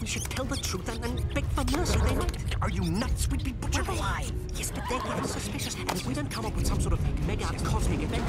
we should tell the truth and then beg for mercy. They might. Are you nuts? We'd be butchered alive. Yes, but they're getting suspicious. And if we don't come up with some sort of mega cosmic event,